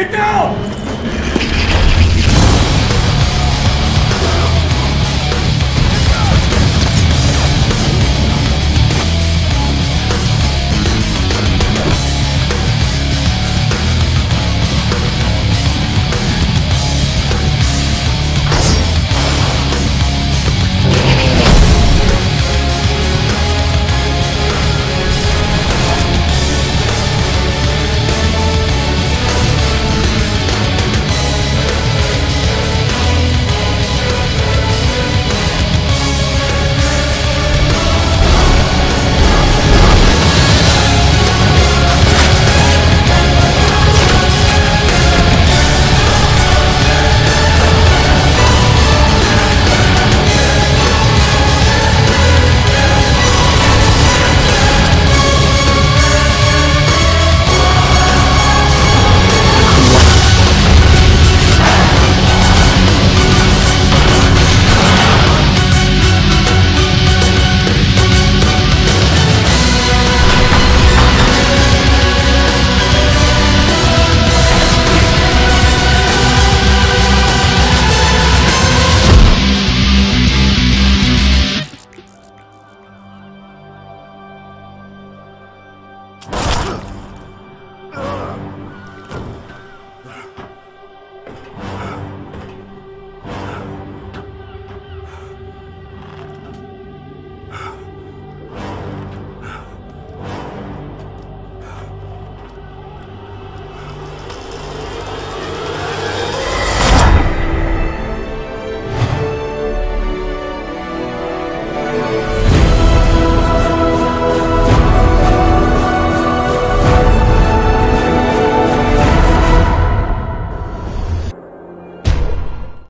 Então! Huh?